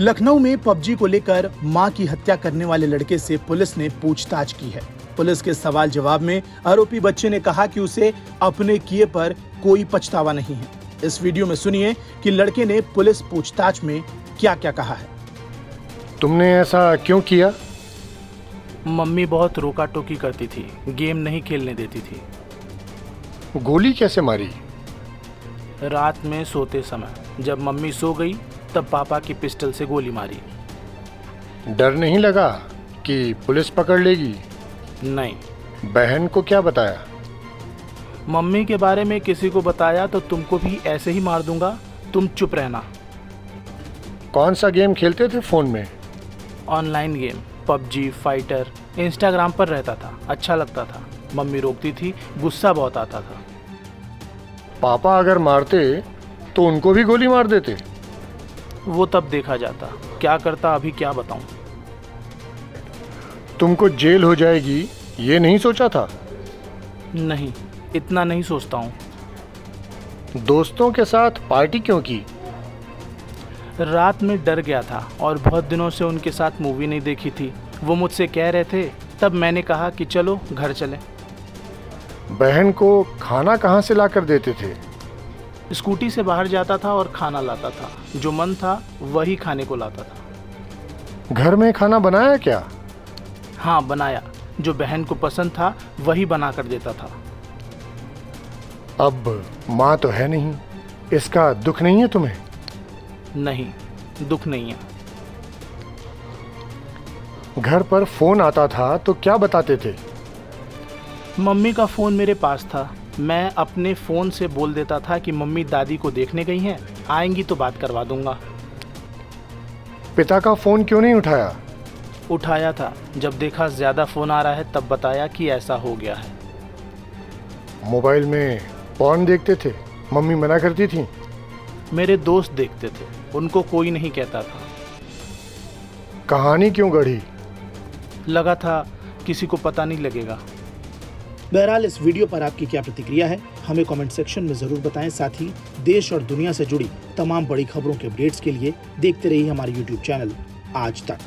लखनऊ में पबजी को लेकर माँ की हत्या करने वाले लड़के से पुलिस ने पूछताछ की है। पुलिस के सवाल जवाब में आरोपी बच्चे ने कहा कि उसे अपने किए पर कोई पछतावा नहीं है। इस वीडियो में सुनिए कि लड़के ने पुलिस पूछताछ में क्या क्या कहा है। तुमने ऐसा क्यों किया? मम्मी बहुत रोका टोकी करती थी गेम नहीं खेलने देती थी। गोली कैसे मारी? रात में सोते समय जब मम्मी सो गई तब पापा की पिस्टल से गोली मारी। डर नहीं लगा कि पुलिस पकड़ लेगी? नहीं। बहन को क्या बताया? मम्मी के बारे में किसी को बताया तो तुमको भी ऐसे ही मार दूँगा। तुम चुप रहना। कौन सा गेम खेलते थे फ़ोन में? Online game. PUBG fighter Instagram पर रहता था। अच्छा लगता था। मम्मी रोकती थी गुस्सा बहुत आता था। पापा अगर मारते तो उनको भी गोली मार देते। वो तब देखा जाता। क्या करता अभी क्या बताऊँ? तुमको जेल हो जाएगी ये नहीं सोचा था? नहीं इतना नहीं सोचता हूँ। दोस्तों के साथ पार्टी क्यों की? रात में डर गया था और बहुत दिनों से उनके साथ मूवी नहीं देखी थी। वो मुझसे कह रहे थे तब मैंने कहा कि चलो घर चलें। बहन को खाना कहाँ से ला कर देते थे? स्कूटी से बाहर जाता था और खाना लाता था। जो मन था वही खाने को लाता था। घर में खाना बनाया क्या? हाँ बनाया। जो बहन को पसंद था वही बना कर देता था। अब माँ तो है नहीं। इसका दुख नहीं है तुम्हें? नहीं दुख नहीं है। घर पर फ़ोन आता था तो क्या बताते थे? मम्मी का फ़ोन मेरे पास था। मैं अपने फ़ोन से बोल देता था कि मम्मी दादी को देखने गई हैं आएँगी तो बात करवा दूँगा। पिता का फ़ोन क्यों नहीं उठाया? उठाया था। जब देखा ज़्यादा फ़ोन आ रहा है तब बताया कि ऐसा हो गया है। मोबाइल में पॉर्न देखते थे? मम्मी मना करती थी? मेरे दोस्त देखते थे। उनको कोई नहीं कहता था। कहानी क्यों गढ़ी? लगा था किसी को पता नहीं लगेगा। बहरहाल, इस वीडियो पर आपकी क्या प्रतिक्रिया है? हमें कमेंट सेक्शन में ज़रूर बताएँ। साथ ही, देश और दुनिया से जुड़ी तमाम बड़ी खबरों के अपडेट्स के लिए देखते रहिए हमारे यूट्यूब चैनल आज तक।